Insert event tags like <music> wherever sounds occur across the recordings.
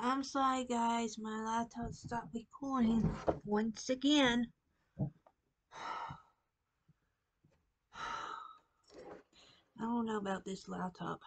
I'm sorry, guys. My laptop stopped recording once again. <sighs> I don't know about this laptop.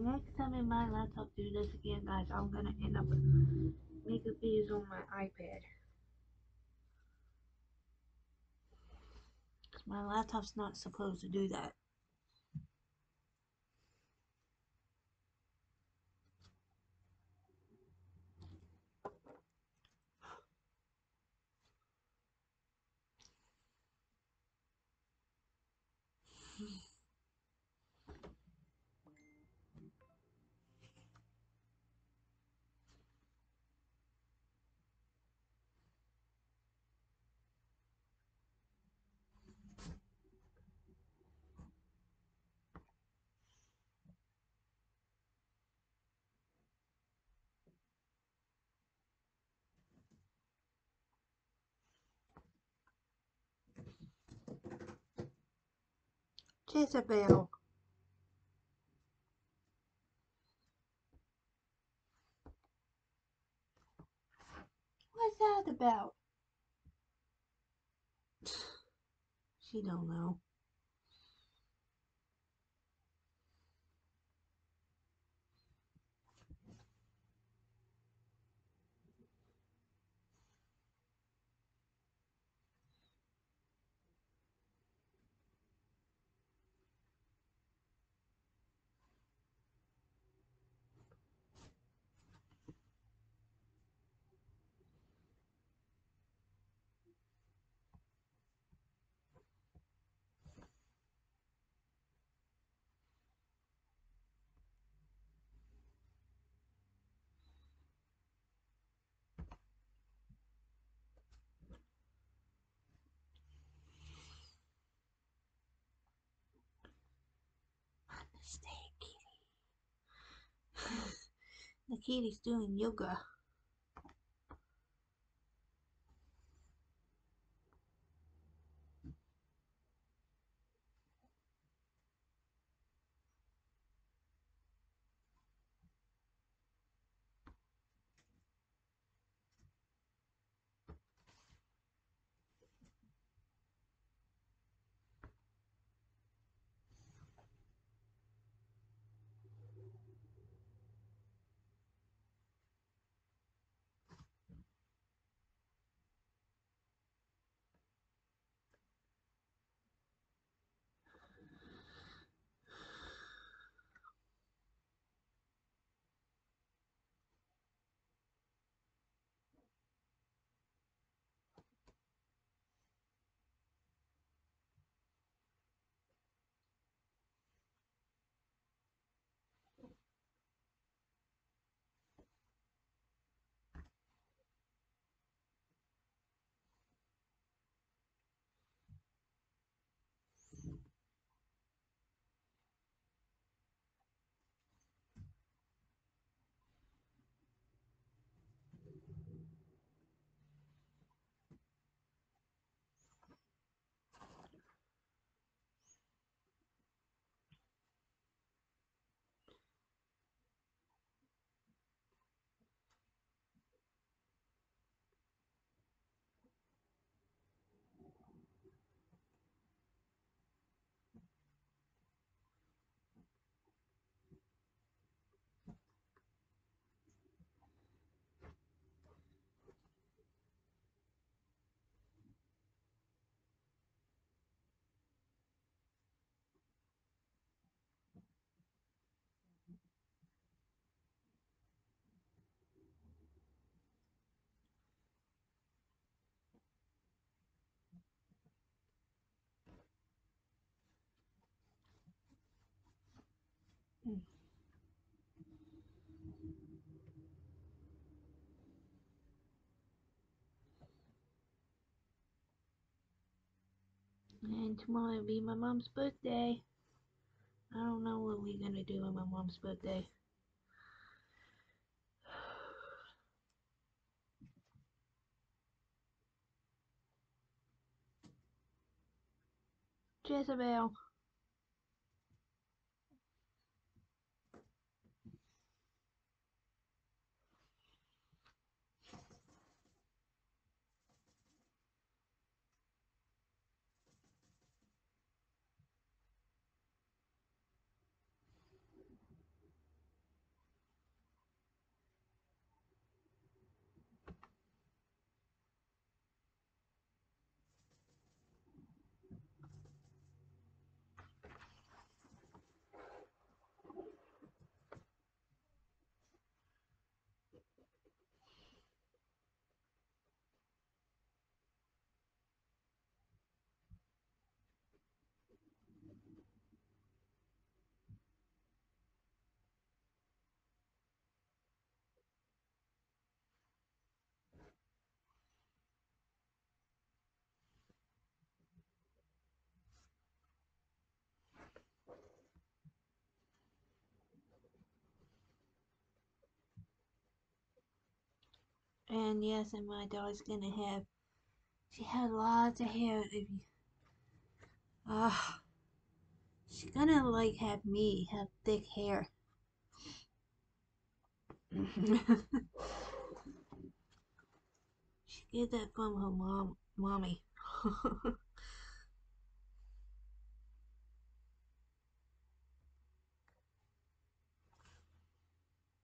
Next time in my laptop do this again, guys, I'm gonna end up making videos on my iPad. Cause my laptop's not supposed to do that. Jezebel. What's that about? <sighs> She don't know. Stay, kitty. <sighs> the kitty's doing yoga. Hmm. And tomorrow will be my mom's birthday. I don't know what we're gonna do on my mom's birthday. <sighs> Jezebel. And yes, and my dog's gonna have. She had lots of hair. Ah, uh, she's gonna like have me have thick hair. <laughs> she get that from her mom, mommy. <laughs>